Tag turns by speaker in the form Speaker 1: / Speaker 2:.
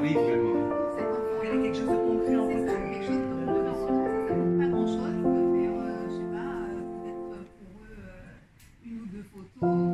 Speaker 1: oui, vraiment.
Speaker 2: Elle a quelque chose de concret en fait. quelque chose de
Speaker 3: pas grand chose, mais euh, je sais pas, euh, peut-être euh, pour eux, une ou deux photos.